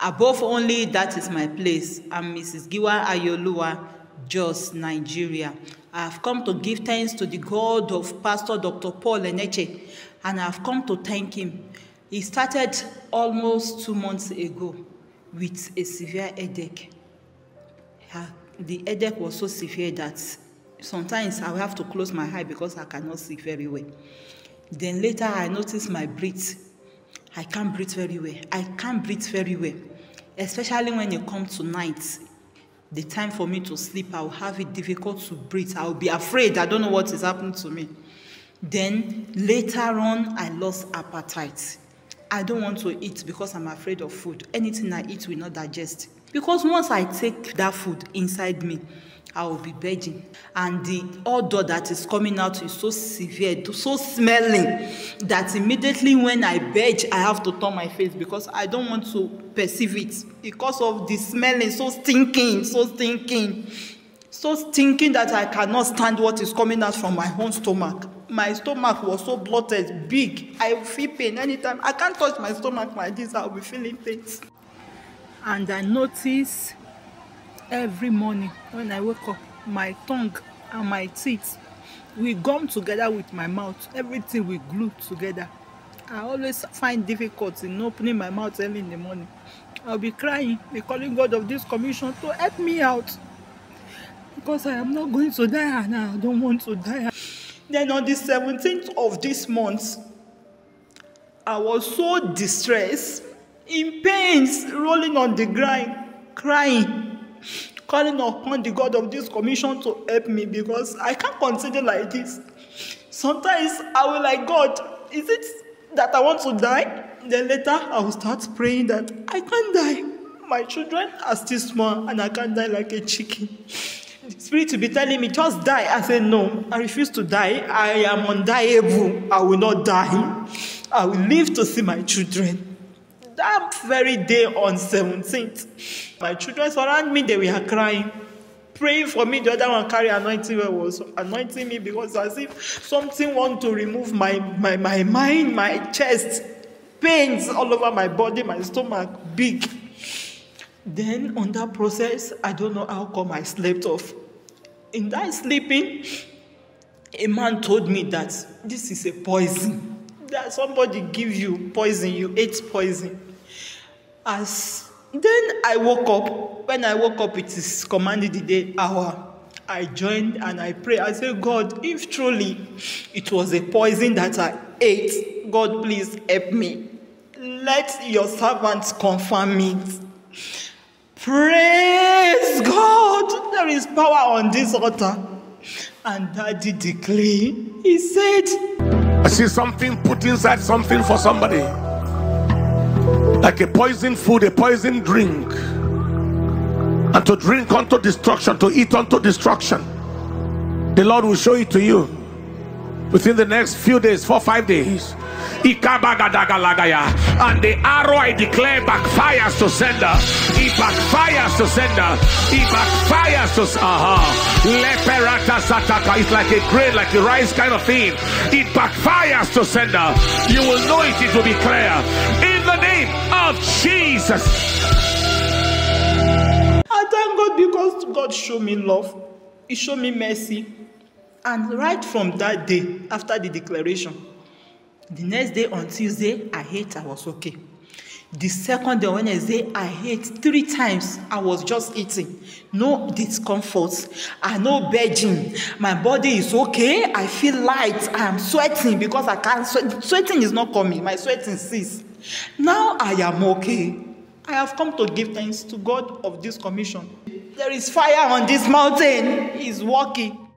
Above only, that is my place. I'm Mrs. Giwa Ayolua, Jos, Nigeria. I have come to give thanks to the God of Pastor Dr. Paul Eneche, and I have come to thank him. He started almost two months ago with a severe headache. The headache was so severe that sometimes I will have to close my eye because I cannot see very well. Then later I noticed my breath I can't breathe very well. I can't breathe very well, especially when you come to night. The time for me to sleep, I'll have it difficult to breathe. I'll be afraid. I don't know what is happening to me. Then later on, I lost appetite. I don't want to eat because I'm afraid of food. Anything I eat will not digest. Because once I take that food inside me, I will be begging. And the odor that is coming out is so severe, so smelling, that immediately when I beg, I have to turn my face because I don't want to perceive it. Because of the smelling, so stinking, so stinking, so stinking that I cannot stand what is coming out from my own stomach. My stomach was so bloated, big. I feel pain anytime. I can't touch my stomach like this, I'll be feeling pain. And I notice every morning when I wake up, my tongue and my teeth will gum together with my mouth. Everything will glue together. I always find difficult in opening my mouth early in the morning. I'll be crying, be calling God of this commission to help me out. Because I am not going to die and I don't want to die. Then on the 17th of this month, I was so distressed, in pains, rolling on the ground, crying calling upon the God of this commission to help me because I can't continue like this. Sometimes I will like, God, is it that I want to die? Then later I will start praying that I can't die. My children are still small and I can't die like a chicken. The spirit will be telling me, just die. I say, no, I refuse to die. I am undiable. I will not die. I will live to see my children that very day on 17th, my children surround me, they were crying, praying for me. The other one carry anointing was anointing me because as if something want to remove my, my, my mind, my chest, pains all over my body, my stomach, big. Then on that process, I don't know how come I slept off. In that sleeping, a man told me that this is a poison. That somebody give you poison, you ate poison. As then I woke up. When I woke up, it is commanded the day hour. I joined and I pray. I said, God, if truly it was a poison that I ate, God, please help me. Let your servants confirm it. Praise God. There is power on this altar. And Daddy declared, He said, I see something put inside something for somebody like a poison food, a poison drink, and to drink unto destruction, to eat unto destruction. The Lord will show it to you within the next few days, four five days. And the arrow I declare backfires to sender. It backfires to sender. It backfires to uh-huh. Leperata sataka. It's like a grain, like a rice kind of thing. It backfires to sender. You will know it, it will be clear. Name of Jesus. I thank God because God showed me love. He showed me mercy. And right from that day, after the declaration, the next day on Tuesday, I ate, I was okay. The second day on Wednesday, I ate three times. I was just eating. No discomfort. I no begging. My body is okay. I feel light. I am sweating because I can't sweat. Sweating is not coming. My sweating cease. Now I am okay. I have come to give thanks to God of this commission. There is fire on this mountain. He's working.